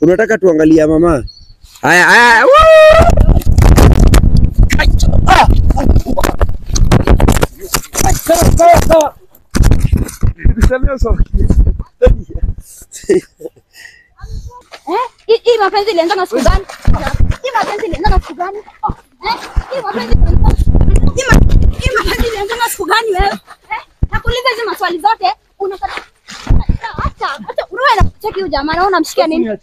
Unataka tuangalia mama? Haya haya. na na na? Nakuuliza hizi maswali zote unataka hata hata unaona cheki huyu jamaa naona unamshikia nini?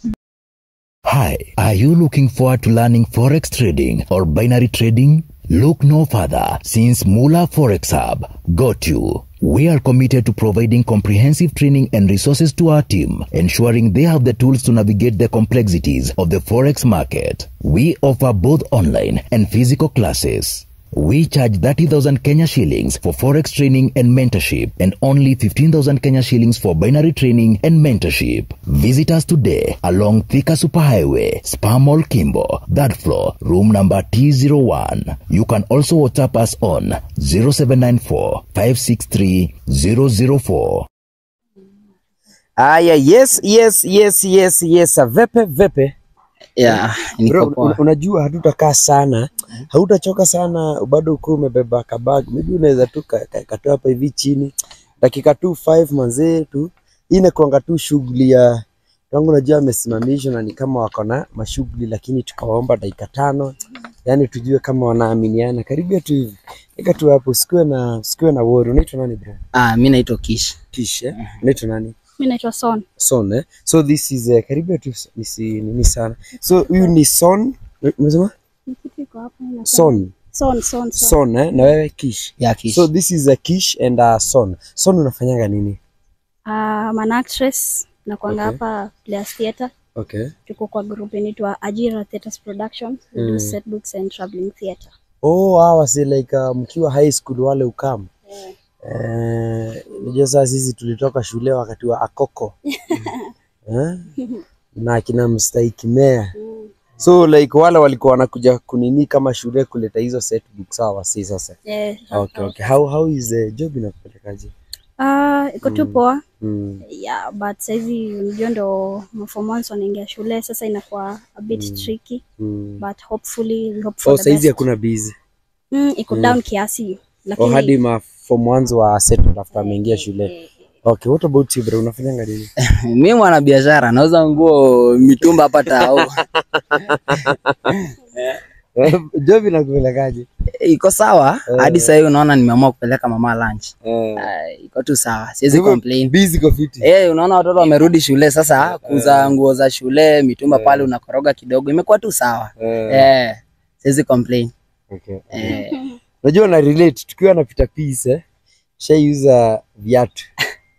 Hi, are you looking forward to learning forex trading or binary trading? Look no further since Mula Forex Hub got you. We are committed to providing comprehensive training and resources to our team, ensuring they have the tools to navigate the complexities of the forex market. We offer both online and physical classes. We charge 30,000 Kenya shillings for forex training and mentorship and only 15,000 Kenya shillings for binary training and mentorship. Visit us today along Thika Superhighway, Spar Mall Kimbo, third floor, room number T01. You can also WhatsApp us on 0794 563 004. Aya, yes, yes, yes, yes, yes. Vepe, vepe. Yeah, Bro, unajua hatutakaa sana, hautachoka sana, bado uko umebeba kabag, maybe unaweza tu ka- ka- katoa hapa hivi chini dakika tu 5 manzee tu. Hii inakuanga tu shughuli ya tangu, najua amesimamishwa na ni kama wako na mashughuli, lakini tukawaomba dakika tano, yani tujue kama wanaaminiana. Karibia tu hivi, eka tu hapo, usikuwe na usikuwe na worry. Unaitwa nani bro? Ah, mimi naitwa Kish. Kish, eh? Unaitwa nani? Mimi naitwa Son. Son, eh? So this is uh, karibu tu nisi nini sana. So huyu ni Son, umesema? Hapo na Son. Son, son, son. Son eh? na wewe Kish. Yeah, Kish. So this is a Kish and a Son. Son unafanyanga nini? Ah, I'm an actress na kwanga Okay. hapa Players Theatre. Okay. Tuko kwa group inaitwa Ajira Theatres Production. We do set books and traveling theatre. Oh, hawa si like uh, mkiwa high school wale ukam. Eh, saa sasa sisi tulitoka shule wakati wa akoko. eh? Na akina mstahiki mea. So like wale walikuwa wanakuja kunini kama shule kuleta hizo set books sawa, si sasa. Yeah, Okay, okay. How how is the job inakupelekaje? Uh, iko tu poa. Mm. Yeah, but saizi unajua ndo form ones wanaingia shule sasa inakuwa a bit tricky Mm. but hopefully we hope for Oh, the saizi hizi hakuna busy. Mm, iko down kiasi lakini Oh, hadi ma form mwanzo wa set after ameingia shule. Okay, what about you bro? Unafanyanga nini? Mimi mwana biashara nauza nguo mitumba hapa tao. Job inakupelekaje? Iko sawa hadi sasa hivi unaona nimeamua kupeleka mama lunch. Eh. Ah, iko tu sawa, siwezi complain. Busy kwa fiti. Eh, unaona watoto wamerudi shule sasa, kuuza nguo za shule, mitumba pale unakoroga kidogo, imekuwa tu sawa. Eh. Eh, siwezi complain. Okay. Eh, Unajua na relate tukiwa napita peace eh. Shaiuza viatu.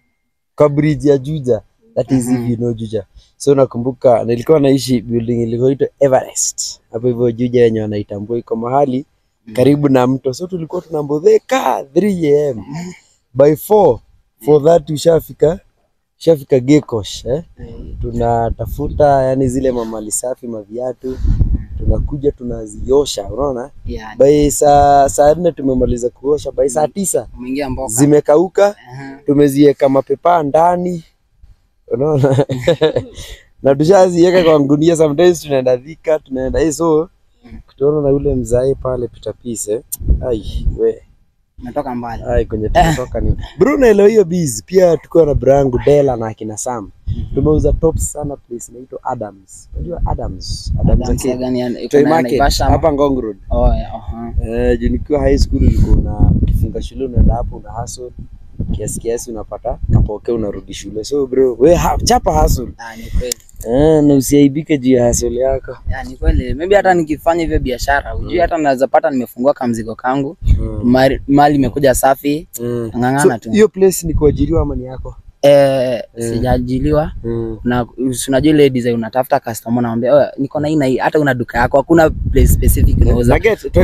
Kwa bridge ya Juja. That is if you know Juja. So nakumbuka nilikuwa naishi building ilikoitwa Everest. Hapo hivyo Juja yenye wanaitambua iko mahali karibu na mto. So tulikuwa tunambodheka 3 am. By 4 for that ushafika ushafika Gekosh eh. Tunatafuta yani zile mamali safi maviatu tunakuja tunaziosha, unaona? Yeah, by saa saa nne tumemaliza kuosha, by saa tisa zimekauka uh zimekauka, tumezieka tumeziweka mapepa ndani, unaona? Na tushaziweka kwa ngunia. Sometimes tunaenda Thika, tunaenda hizo, so kutuona na ule mzae pale pitapise Peace, ai we Umetoka mbali. Hai, kwenye tunatoka ni Bruno leo hiyo biz. Pia tukiwa na brangu Dela na akina Sam tumeuza top sana place inaitwa Adams. Unajua Adams, Adams gani ya- iko na Naivasha hapa Ngong Road. Oh, yeah, aha. Eh, juu nikiwa high school ulikuwa na kifunga shule unaenda hapo una hustle kiasi kiasi unapata kapoke unarudi shule. So bro, we ha, chapa hustle. Ah, ni kweli. Eh, na usiaibike juu ya hasili yako. Yaani ni kweli. Maybe hata nikifanya hivyo biashara, ujui hata naweza pata nimefungua kamzigo kangu. Mm. Mali, mali imekuja safi. Mm. Ng'ang'ana So, tu. hiyo place ni kuajiriwa ama ni yako? Eh, sijaajiliwa Mm. na unajua ile design unatafuta customer unamwambia oh, niko na hii na hii hata una duka yako hakuna place specific unauza time.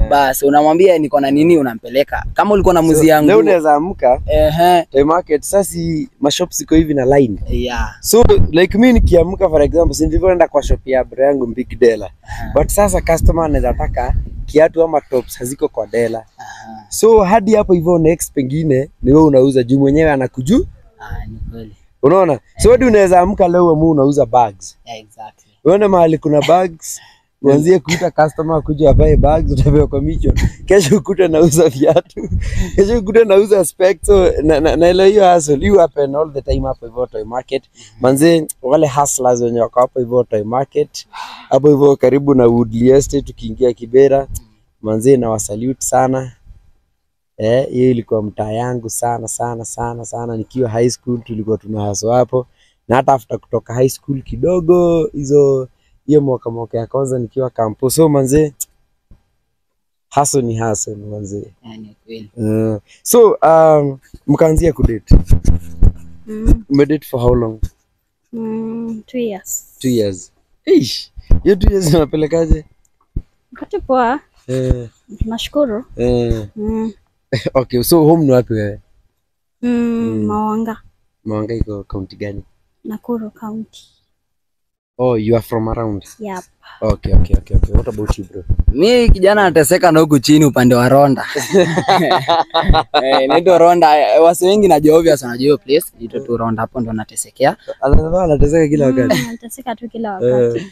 Eh. basi unamwambia niko na nini unampeleka kama ulikuwa na muzi yangu Leo unaweza amka eh, toy market sasa mashop ziko hivi na line. yeah So like mimi nikiamka for example, si naenda kwa shop ya bro yangu Big Dela. But sasa customer anaweza taka kiatu ama tops haziko kwa Dela. Aha. So hadi hapo hivyo next pengine ni wewe unauza juu mwenyewe anakuju. ah, ni kweli unaona so hadi unaweza amka leo wewe unauza bags Yeah, exactly. uone mahali kuna bags uanzie kuita customer kuja abae bags utapewa commission. Kesho ukute nauza viatu. Kesho ukute nauza specs so na, na, na ile hiyo hustle you happen all the time hapo hivyo toy market. Manze wale hustlers wenye wako hapo hivyo toy market hapo hivyo karibu na Woodley Estate tukiingia Kibera manze na wasalute sana. Eh hiyo ilikuwa mtaa yangu sana sana sana sana. Nikiwa high school tulikuwa tuna hustle hapo. Na hata after kutoka high school kidogo hizo hiyo mwaka mwaka ya kwanza nikiwa kampo. so manze haso ni haso manze. Yani ni kweli. uh, so um, mkaanzia kudate Mm, Mmedate for how long? Mm, two years. two years. Ish, hiyo two years unapelekaje Mkate poa, eh, tunashukuru. eh, Mm, okay so home ni wapi wewe? Mm, Mawanga, Mawanga iko kaunti gani? Nakuru County. Oh you are from around Yep. okay okay okay okay what about you bro mi kijana nateseka na huku chini upande wa Ronda eh, naitwa Ronda. Eh, Wasi wengi najua obvious wanajua hiyo place. Naitwa tu Ronda, hapo ndo natesekea. anateseka kila wakati Anateseka Nateseka tu kila wakati.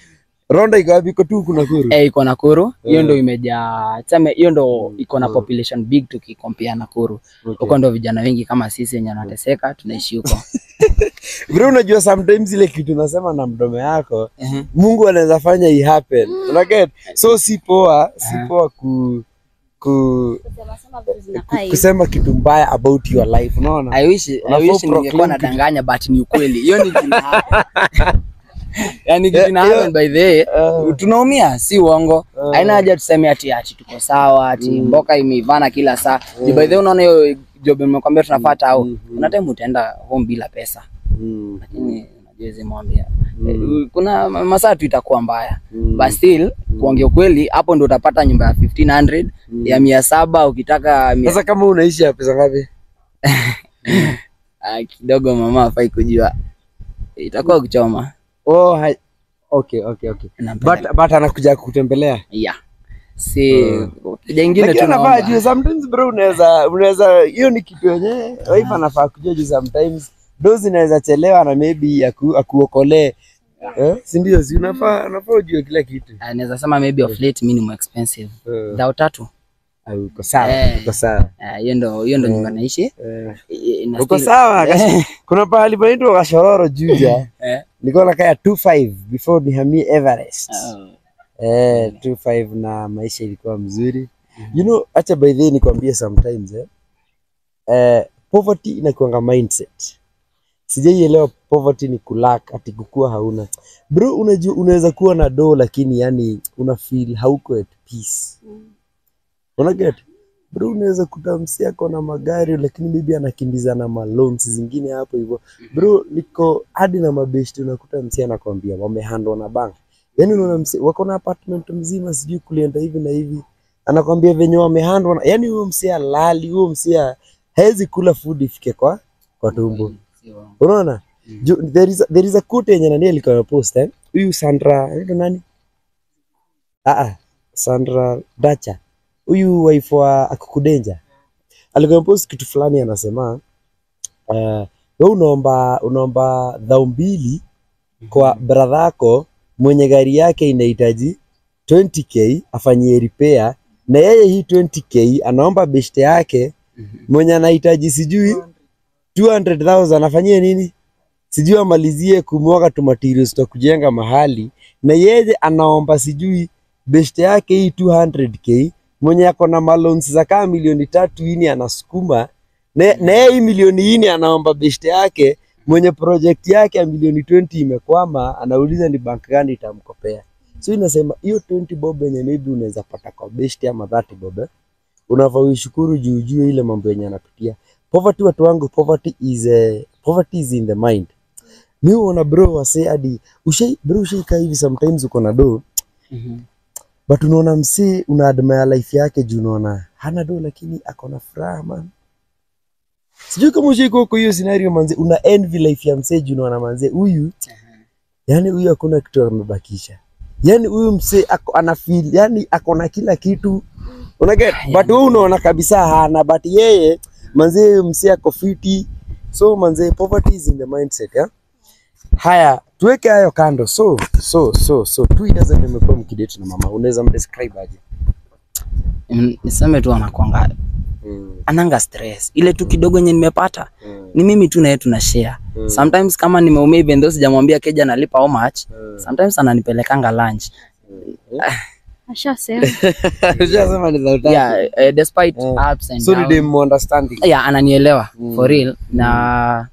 Eh, Ronda iko wapi iko tu kuna kuru Eh, iko Nakuru. Hiyo ndio ndo imejaa tuseme, hiyo ndio iko na population big tukikompea Nakuru. okay. Huko ndo vijana wengi kama sisi wenye wanateseka tunaishi huko. Bro, unajua sometimes ile kitu nasema na mdomo yako uh -huh. Mungu anaweza fanya i happen. Unaget? So si poa, si poa ku, ku, Kusema kitu mbaya about your life. Unaona? I wish, I wish ningekuwa nadanganya but ni ukweli. Hiyo ni Yaani kitu Yeah, ina happen by the way. Eh, tunaumia si uongo Eh. haina haja tuseme ati ati tuko sawa ati Mm. mboka imeivana kila saa mm. by the way unaona hiyo job nimekwambia tunafuata au Mm, mm. kuna time utaenda home bila pesa mm, lakini unajua mwambia Mm. eh, kuna masaa tu itakuwa mbaya mm, but still kuongea ukweli hapo ndo utapata nyumba ya 1500 Mm. ya mia saba ukitaka mia... Sasa kama unaishi ya pesa ngapi? ah, kidogo mama afai kujua itakuwa kuchoma Oh, hai. Okay, okay, okay. But, but anakuja kutembelea. yeah. Si jengine Lakini tu anafaa naomba. sometimes bro unaweza unaweza hiyo ni kitu yenyewe wife anafaa kujua juu sometimes. Dozi inaweza chelewa na maybe aku, akuokolee. Eh? si ndio? Si unafaa unafaa ujue kila kitu. Ah, naweza sema maybe of late mimi ni more expensive. Dau dhao tatu. Ah, uko sawa Eh. uko sawa. Ah, hiyo ndo hiyo ndo nyumba naishi. Eh, uko sawa kuna pahali panaitwa Kashororo Juja Eh. Nilikuwa nakaa 25 before nihamie Everest Oh. Eh, 25 na maisha ilikuwa mzuri. You know, acha by the way nikwambie sometimes eh. Eh, poverty inakuanga mindset. Sijaielewa poverty ni kulak ati kukua hauna. Bro, unajua unaweza kuwa na do lakini yani una feel hauko at peace. Una get? Bro, unaweza kuta msi ako na magari lakini bibi anakimbiza na malons zingine hapo hivyo. Bro, niko hadi na mabeshti unakuta msi anakwambia wamehandwa na bank. yani unaona msi wako na apartment mzima sijui kulienda hivi na hivi. Anakwambia venye wamehandwa na yaani huyo msi lali huyo msi ha- hawezi kula food ifike kwa kwa tumbo. Unaona? Ju- There is a, there is a quote yenye nani alikuwa amepost eh. Huyu Sandra, nani? Ah ah, Sandra Dacha. Huyu wife wa Akukudenja. Alikuwa post kitu fulani anasema uh, wewe unaomba unaomba dhao mbili kwa brother yako mwenye gari yake inahitaji 20k afanyie repair na yeye hii 20k anaomba beshte yake mwenye anahitaji sijui 200,000 afanyie nini sijui amalizie kumwaga tu materials za kujenga mahali na yeye anaomba sijui beshte yake hii 200k mwenye ako na malons za kaa milioni tatu ini anasukuma na yeye hii milioni ini anaomba beshte yake mwenye project yake ya milioni 20 imekwama anauliza ni bank gani itamkopea. So inasema hiyo 20 bob yenye maybe unaweza pata kwa beshte ama 30 bob eh, unafaa juu ujue ile mambo yenye anapitia. Poverty watu wangu poverty is a, poverty is in the mind. Mimi unaona bro wase hadi ushai bro ushaikaa hivi sometimes uko na do. Mhm. But unaona msee una admire life yake juu unaona hana do lakini ako na furaha man. Sijui kama ushaikuwa kwa hiyo scenario manze una envy life ya msee juu unaona manze huyu yani huyu hakuna kitu amebakisha. Yani huyu msee ako ana feel yani ako na kila kitu. Una get but wewe unaona kabisa hana but yeye manze msee ako fiti. So manze poverty is in the mindset yeah? Haya tuweke hayo kando so so so so two years ago nimekuwa mkidate na mama unaweza mdescribe aje Mm, niseme tu anakuanga mm. ananga stress ile tu kidogo yenye nimepata Mm. ni mimi tu naye tuna share Mm. sometimes kama nimeumia even though sijamwambia keja nalipa how much Mm. sometimes ananipelekanga lunch mm. Ashasema. Ushasema ni za utatu. yeah uh, despite Mm. ups and so downs. So did him understanding yeah ananielewa Mm. for real na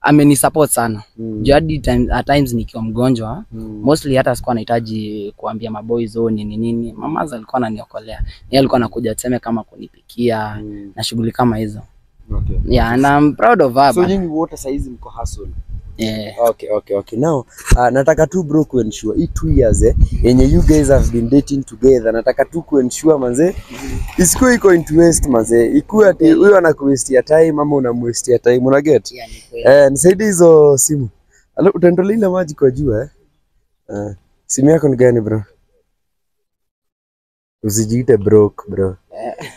amenisupport sana Mm. juu hadi time, at times nikiwa mgonjwa Mm. mostly hata sikuwa nahitaji kuambia maboys oh nini nini mamaza alikuwa ananiokolea yeye alikuwa anakuja tuseme kama kunipikia Mm. na shughuli kama hizo Okay. yeah and I'm proud of her so nyinyi wote saizi mko hustle yeah. Okay, okay, okay. Now, uh, nataka tu bro kuensure hii two years eh, yenye you guys have been dating together, nataka tu kuensure manze, isikuwe iko into waste manze, ikuwe ati huyo anakuwestia time ama unamwestia time, una get? Yeah. Eh, nisaidie hizo simu. Alo, utaendelea ile maji kwa jua eh? Uh, simu yako ni gani bro? Usijiite broke bro.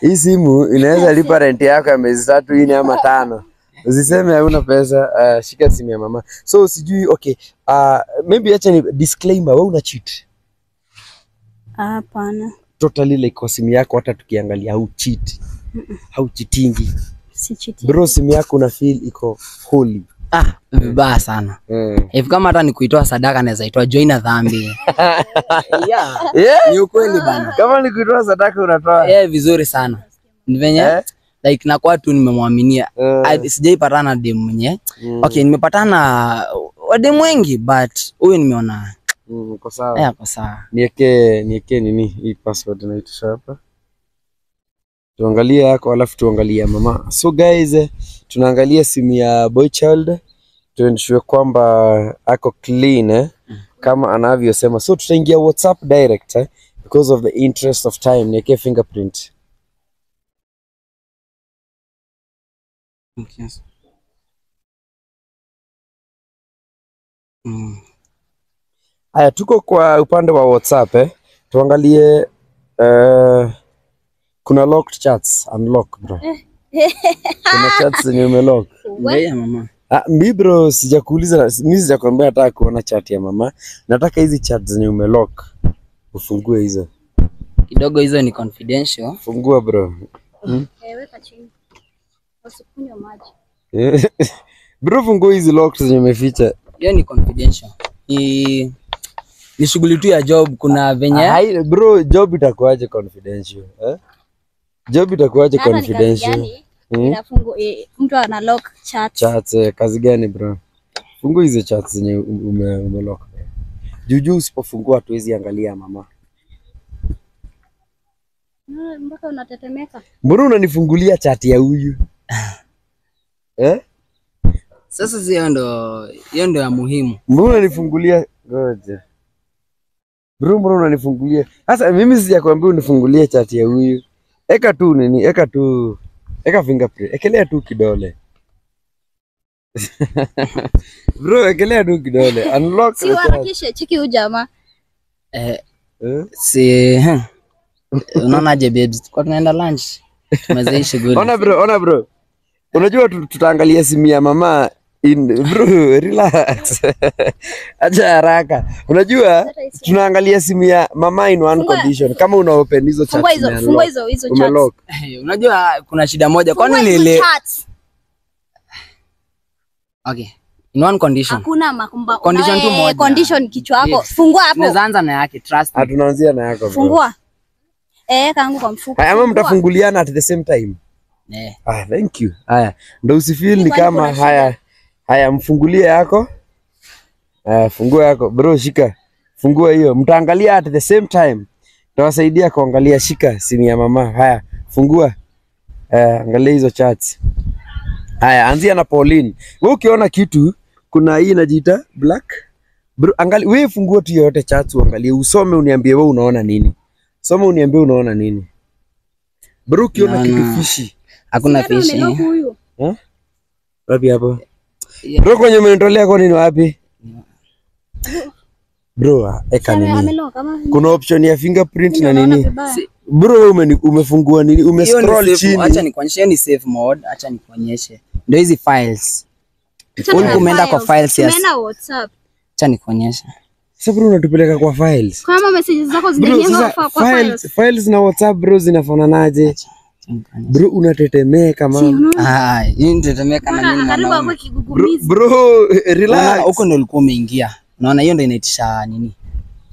Hii simu inaweza lipa rent yako ya miezi tatu nne ama tano. Usiseme hauna pesa, uh, shika simu ya mama. So sijui okay, uh, maybe acha ni disclaimer, wewe una cheat. Hapana. Totally like kwa simu yako hata tukiangalia hau cheat. Hau cheatingi. Si cheating. Bro, simu yako una feel iko holy. ah vibaya sana Mm. if kama hata ni kuitoa sadaka naweza itoa joina dhambi yeah. Yes. ni ukweli bana Kama ni kuitoa sadaka unatoa. Eh, yeah, vizuri sana ni venye Eh? Like nakuwa tu nimemwaminia uh. Sijaipatana na dem mwenye Mm. okay nimepatana wademu wengi but huyu nimeona Mm, sawa. ako sawa Nieke nieke nini hii password naitisha hapa. Tuangalie yako alafu tuangalie mama. So guys, eh, tunaangalia simu ya boy child tuendeshwe kwamba ako clean eh, kama anavyosema. So tutaingia WhatsApp direct eh, because of the interest of time. Nieke fingerprint. Okay. Mm. Haya, tuko kwa upande wa WhatsApp eh. Tuangalie uh, kuna locked chats, unlock bro. Kuna chats zenye umelock. Ndio mama. Ah, mi bro, sijakuuliza, mi sijakwambia nataka kuona chat ya mama. Nataka hizi chat zenye umelock ufungue hizo. Kidogo hizo ni confidential. Fungua bro. Mm. Eh, weka chini. Usikunywe maji. bro, fungua hizi locks zenye umeficha. Hiyo ni confidential. Ni ni shughuli tu ya job kuna venye Hai, bro, job itakuwaje confidential? Eh? Job kazi confidential? gani? Hmm? Inafungu eh, mtu ana lock chat. Chat eh, kazi gani bro? Fungua hizo chat zenye ume, ume lock. Juju usipofungua hatuwezi angalia mama. Mbona unatetemeka. Mbona unanifungulia chat ya huyu? Eh? sasa hiyo ndo hiyo ndo ya muhimu. Mbona unanifungulia? Ngoja. Bro, mbona unanifungulia? Sasa mimi sijakwambia unifungulie chat ya huyu. Eka tu nini? Eka tu eka fingerprint. Ekelea tu kidole. Bro, ekelea tu kidole. Unlock Si the uharakishe chiki huyu jamaa. Eh, Eh? si unaonaje babes? Kwa tunaenda lunch. Tumezeisha good. Ona bro, ona bro. Unajua tutaangalia simu ya mama in bro, relax. Acha haraka. Unajua tunaangalia simu ya mama in one condition. Kama una open hizo chat Fungua hizo, fungua hizo hizo chats. Umelock. Eh, Unajua kuna shida moja kwani lile. Okay. In one condition. Hakuna makumba. Condition tu eh, moja. Condition kichwa yako. Fungua hapo. Tunaweza anza na yake trust me. Ah, tunaanzia na yako bro. Fungua. Eh, kangu kwa mfuko. Haya, ama mtafunguliana at the same time. Eh. Ah, thank you. Haya, ndo usifeel ni kama haya. Haya, mfungulie yako. Eh, fungua yako. Bro, shika. Fungua hiyo. Mtaangalia at the same time. Tawasaidia kuangalia. Shika simu ya mama. Haya, fungua. Eh, angalia hizo chats. Haya, anzia na Pauline. Wewe ukiona kitu, kuna hii inajiita black. Bro, angalia wewe fungua tu yote chats uangalie, usome uniambie wewe unaona nini. Soma uniambie unaona nini. Bro, ukiona kitu fishy. fishi. Hakuna fishi. Eh? Wapi hapo? Yeah. Bro, kwenye umenitolea kwa nini wapi? Bro, eka nini? Kuna option ya fingerprint na nini? Bro, wewe umefungua nini? Ume scroll Umescroll safe- Acha chini. nikuonyeshe, ni safe mode. Acha nikuonyeshe. Ndio hizi files. Wewe umeenda kwa files ya Tumeenda WhatsApp. acha nikuonyeshe. Sasa bro unatupeleka kwa files. Kama messages zako zinaingia kwa files, files. files na WhatsApp bro zinafananaje? Acha. Bro unatetemeka unaona? Ah, hii nitetemeka na. Bro, relax. Huko ndo ulikuwa umeingia. Unaona hiyo ndo inaitisha nini?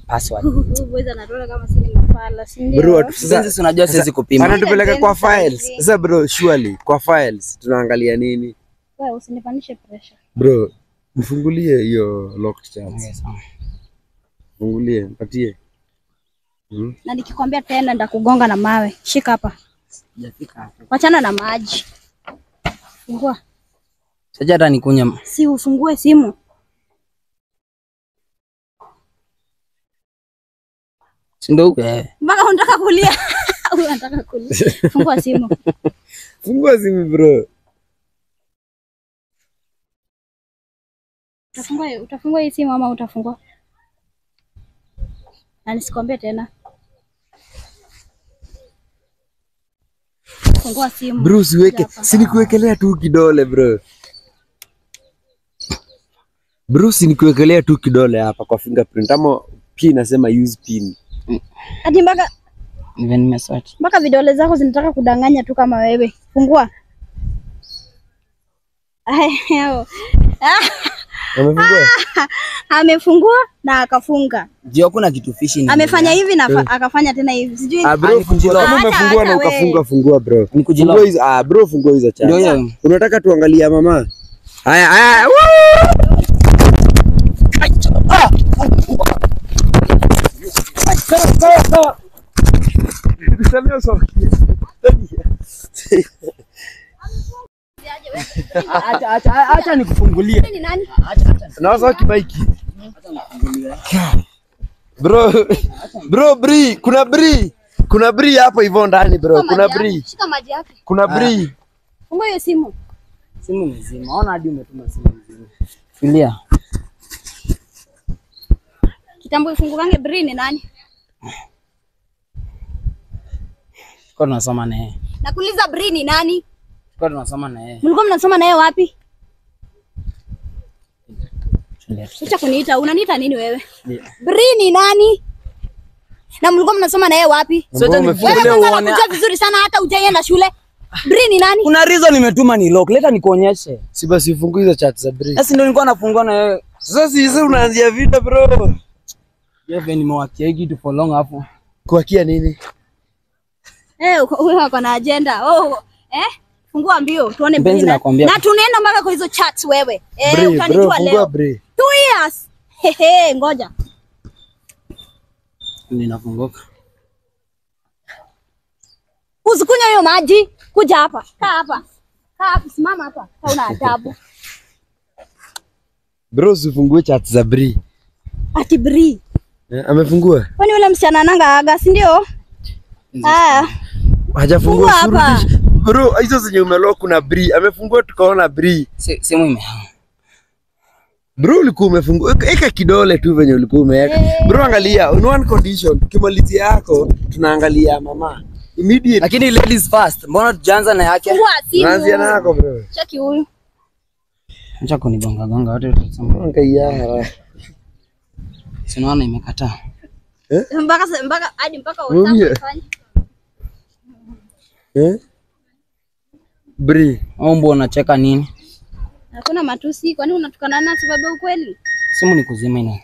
Password. Boys anatoka kama si ni mafala, si ndio? Bro sasa unajua siwezi kupima. anatupeleka kwa files. Sasa bro surely kwa files tunaangalia nini? Wewe usinipandishe pressure. Bro mfungulie hiyo locked chat. Mfungulie, mpatie. Hmm? Na nikikwambia tena ndakugonga na mawe. Shika hapa. Wachana na maji. Fungua. Sasa hata nikunywa. Si ufungue simu. Si ndio huko Mbona unataka kulia. Unataka kulia. Fungua simu. Fungua simu bro. Utafungua utafungua hii simu ama utafungua? Na nisikwambie tena. Fungua simu. Bro usiweke, si nikuwekelea tu kidole bro. Bro si nikuwekelea tu kidole hapa kwa fingerprint ama pia inasema use pin. Hadi mpaka Nive nimesearch. mpaka vidole zako zinataka kudanganya tu kama wewe. Fungua. Ayo. Amefungua? Amefungua na akafunga. Jio kuna kitu fishi ni. Amefanya hivi na yeah, akafanya tena hivi. Sijui Ah Ah, bro fungua. Kama umefungua na ukafunga fungua bro. Ni kujilo. Fungua hizo ah bro fungua hizo Ndio cha. hiyo. Unataka tuangalie mama? Haya haya. woo! Acha acha acha nikufungulie. ni nani? Naweza kimaiki. Bro, bro bri, kuna bri. Kuna bri hapo hivyo ndani bro. Kuna bri. Shika maji yake. Kuna bri. Fungua hiyo simu. Simu nzima. Ona hadi umetuma simu nzima. Filia. Kitambo ifungukange bri ni nani? Kwa tunasoma ne. Nakuuliza bri ni nani? Kwa tunasoma na yeye. Mlikuwa mnasoma naye wapi? Tulia. Acha kuniita. Unaniita nini wewe? Yeah. Bri ni nani? Na mlikuwa mnasoma na yeye wapi? Sasa Wewe vizuri sana hata ujaenda shule. Bri ni nani? Kuna reason nimetuma ni lock. Leta nikuonyeshe. Si basi ufungue hizo chat za bri. Sasa ndio nilikuwa nafungua na yeye. Sasa si sasa unaanzia vita bro. Yeye nimewakia kitu for long hapo. Kuwakia nini? Eh, uko- huyo ako na agenda. Oh, eh? Fungua mbio tuone mbili na- Na tunaenda mpaka kwa hizo chats wewe. Eh, Bri, bro, utanijua fungua leo. bri. Two years. Hehe, ngoja. Ninafunguka. Usikunywa hiyo maji. Kuja hapa. Kaa hapa. Kaa hapa, simama hapa. Kaa una adabu. Bro usifungue chat za bri. Ati Bri. Eh, amefungua? Kwani yule msichana ananga aga, si ndio? Haya. Hajafungua Fungua hapa. Bro, hizo zenye umelo kuna bri. Amefungua tukaona bri. Simu ime. Bro ulikuwa umefungua. Eka- kidole tu venye ulikuwa umeweka. Bro angalia, on one condition. Tukimalizia yako tunaangalia mama. Immediate. Lakini ladies first. Mbona tujaanza na yake? Tunaanzia na yako bro. Cheki huyu. Acha kunigonga gonga wote tutasema. Angalia. Sinaona imekataa. Mpaka sa- mpaka hadi mpaka. WhatsApp ifanye. Eh? Bri. ombo unacheka nini? Hakuna matusi, kwani unatukana na sababu ya ukweli? Simu ni kuzima ina.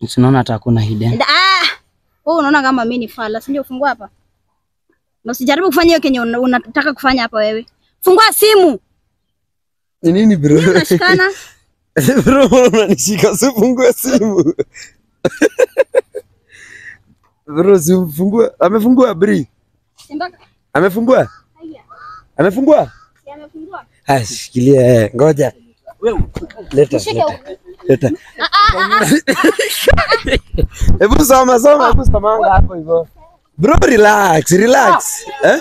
Usinaona hata hakuna hidden. Ah! Wewe unaona kama mimi ni fala, si ndio? Fungua hapa. Na usijaribu kufanya hiyo kenye unataka kufanya hapa wewe. Fungua simu. Ni nini bro? Unashikana. Bro, unanishika usifungue simu. Bro, usifungue. Amefungua Bri. Simba. Amefungua? Amefungua? Amefungua. Ah, shikilia eh. Ngoja. Leta, leta. Leta. Hebu soma soma, hebu soma hapo hivyo. Bro, relax, relax. Eh?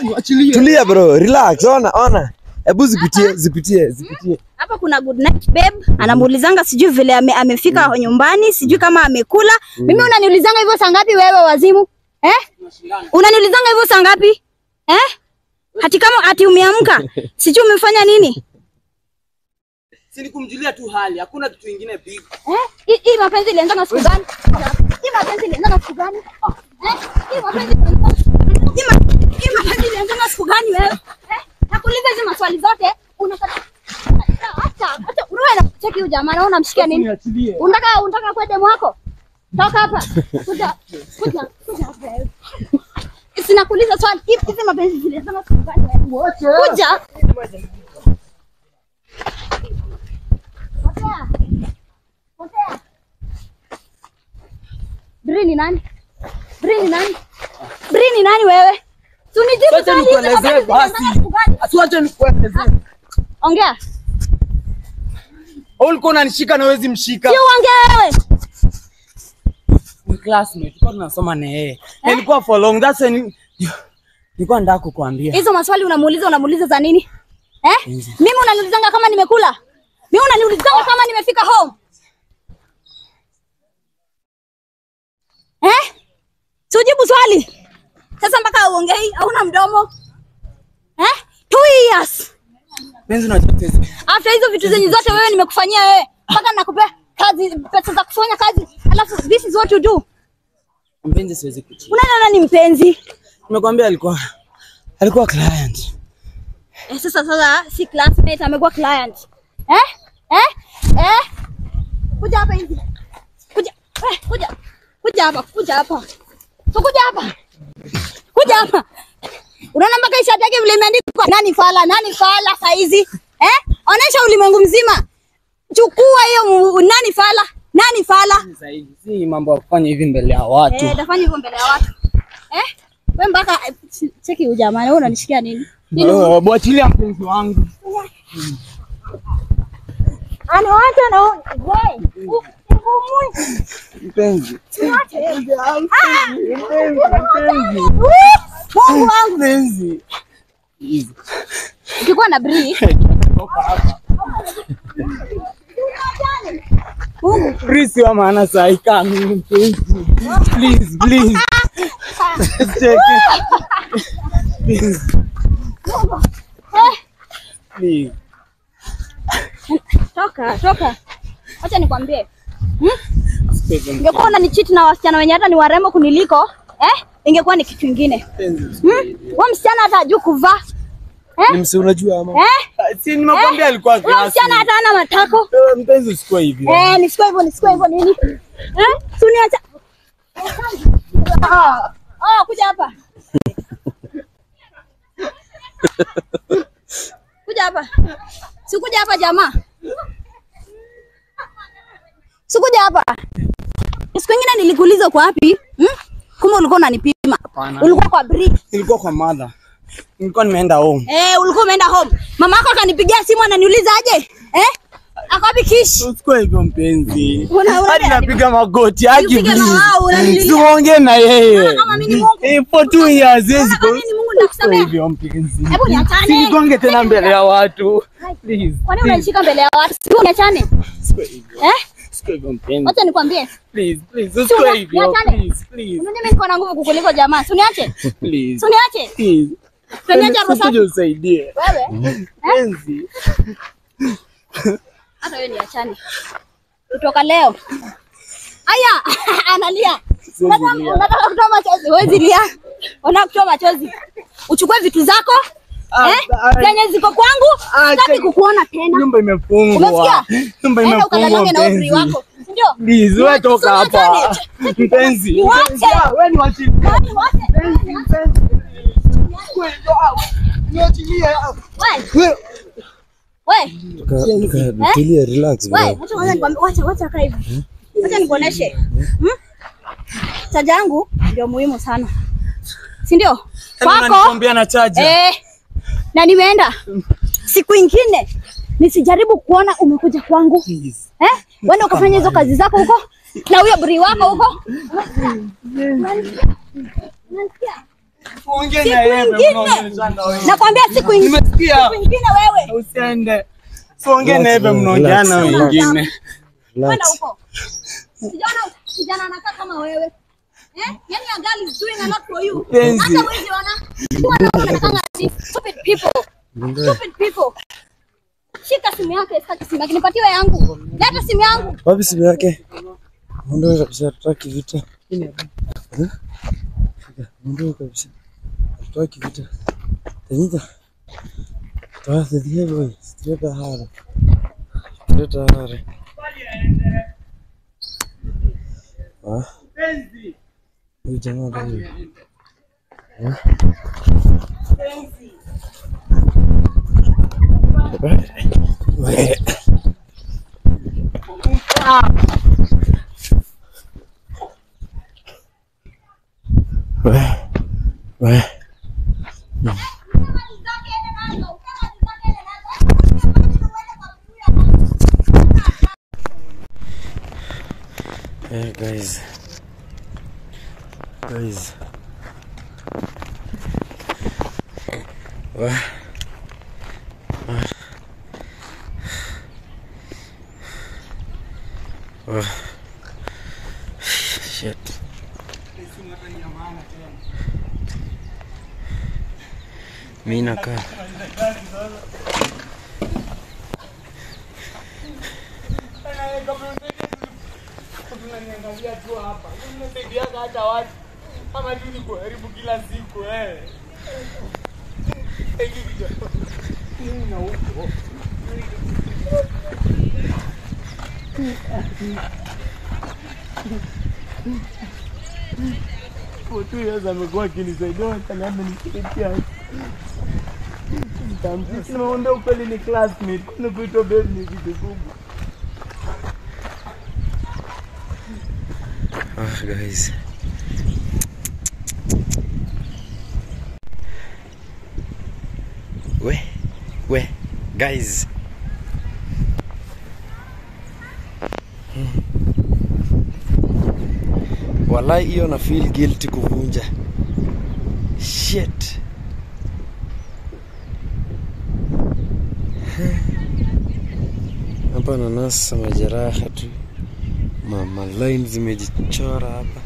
Tulia bro, relax. Ona, ona. Hebu zipitie, zipitie, zipitie. Hapa kuna good night babe. Anamuulizanga sijui vile ame, amefika nyumbani, sijui kama amekula. Mimi unaniulizanga hivyo saa ngapi wewe wazimu? Eh? Unaniulizanga hivyo saa ngapi? Eh? Hati kama ati umeamka. Sijui umefanya nini? Si nikumjulia tu hali, hakuna kitu kingine big. Eh? Hii mapenzi ilianza na siku gani? Hii mapenzi ilianza na siku gani? Eh? Hii mapenzi Hii mapenzi ilianza na siku gani wewe? Eh? Nakuuliza hizo maswali zote unataka Acha, acha, unawe na cheki huyu jamaa naona mshikia nini? Unataka unataka kwa demu wako? Toka hapa. Kuja, kuja, kuja wewe. Sinakuuliza swali, hivi hizi mapenzi na siku gani? Kuja. Potea. Potea. Bri nani? Brini nani? Brini nani wewe? Tunijibu swali hizi nikuelezee basi. Asiwache nikuelezee. Ongea. Au ulikuwa unanishika na huwezi mshika. Sio ongea wewe. Ni classmate, kwa tunasoma na yeye. Nilikuwa for long, that's when nilikuwa nataka kukuambia. Hizo maswali unamuuliza unamuuliza za nini? Eh? Mimi unaniulizanga kama nimekula? Mimi unaniulizanga kama nimefika home? Eh? Tujibu swali. Sasa mpaka uongei hauna mdomo. Eh? Two years. Mimi unajua. After hizo vitu zenye zote wewe nimekufanyia wewe. Mpaka nakupea kazi pesa za kufanya kazi. Alafu this is what you do. Mpenzi siwezi kuchia. Unaona nani mpenzi? Nimekwambia alikuwa alikuwa client. Eh, sasa sasa si classmate amekuwa client. Eh? Eh? Eh? Kuja hapa hivi. Kuja. Eh, kuja. Kuja hapa, kuja hapa. So kuja hapa. Kuja hapa. Unaona mpaka ishati yake vile imeandikwa nani fala, nani fala saizi? Eh? Onesha ulimwengu mzima. Chukua hiyo nani fala? Nani fala? Sasa hivi si mambo ya kufanya hivi mbele ya watu. Eh, tafanya hivyo mbele ya watu. Eh? Wewe mpaka cheki huyu jamaa, wewe unanishikia nini? Nini? Bwachilia mpenzi wangu. Ana wacha na wewe. Mpenzi. Mpenzi, mpenzi. Mungu wangu. Mpenzi. Ukikuwa na bri. Prisi wa maana sahi kama mimi mpenzi. Please, please. Check it. Please, please. toka, toka. Acha nikwambie. Hmm? Ingekuwa unanichiti na wasichana wenye hata ni warembo kuniliko, eh? Ingekuwa ni kitu kingine. Hmm? Wewe msichana hata hajui kuvaa. Ni msi unajua ama? Eh? Si nimekwambia alikuwa Wewe usiana hata ana matako. Wewe Mpenzi usikuwe hivi. Eh, nisikuwe hivyo, nisikuwe hivyo nini? Eh? Suniacha. Ah, ah, kuja hapa. Kuja hapa. Sikuja hapa jamaa. Sikuja hapa. Siku nyingine nilikuuliza uko wapi? Hmm? Kumbe ulikuwa unanipima. Ulikuwa kwa brick. Nilikuwa kwa mother. Nilikuwa nimeenda home. Eh, ulikuwa umeenda home. Mama yako akanipigia simu ananiuliza aje? Eh? Ako wapi Kish? Usikuwe hivyo mpenzi. Hadi napiga magoti haki Upige please. mawao, na yeye. Eh, for two years yes. Usikuwe hivyo mpenzi. Hebu niachane. Tena mbele ya watu. Please. Kwani unanishika mbele ya watu? Sio niachane. Hivyo. Eh? Usikuwe hivyo mpenzi. Wacha nikwambie. Please, please. Hivyo. Please, please. Mimi niko na nguvu kukuliko jamaa. Please. Please. Utaniacha roho usaidie. Wewe? Hata wewe niachane. Kutoka leo. Aya, analia. Unataka kutoa machozi. Lia. Unataka kutoa machozi. Uchukue vitu zako. Ah, Eh? ah, Zenye ziko kwangu. Ah, Sitaki kukuona tena. Nyumba imefungwa. Nyumba imefungwa mpenzi. ndio? Wewe toka hapa. Mpenzi. Niwache. Wewe ni mpenzi, Yaani, wache. Niachilie. Wewe, Wewe wewe. Tulia, relax wacha nikuoneshe. Hmm? Yangu ndio muhimu sana. Si ndio? Kwako. Na. Eh. Nimeenda. Siku ingine nisijaribu kuona umekuja kwangu. Eh? Wenda ukafanya hizo kazi zako huko na huyo bri wako huko. Nakwambia siku ingine. Nimesikia. Siku ingine wewe. Usiende. Siongee na Eve mnaongeana wengine. Kwenda huko. Sijaona kijana anakaa kama wewe. Eh? Yaani a girl is doing a lot for you. Hata wewe ona. Stupid people. Stupid people. Shika simu yake, sitaki simu yake. Nipatie yangu. Leta simu yangu. Wapi simu yake? Ondoa kabisa, tutaki vita. Eh? Ondoa kabisa, hatutaki vita. Tanyita, toa thedhie boy, streta hara, streta hara. Ah, huyu jamaa ndio huyu. Eh? Wewe. Wewe. Hey guys. Guys. Wah. Mimi nakaa Unaniangalia tu hapa. Unasaidiaga hata watu. Kama tu ni kuharibu kila siku amekuwa akinisaidia Nitamtii. Nimeona ukweli ni classmate. Kuna kuitwa ni kitu kubwa. Ah, guys. We, we, guys. Walai hiyo na feel guilty kuvunja. Shit. Hapa nanasa majeraha tu. Mama line zimejichora hapa.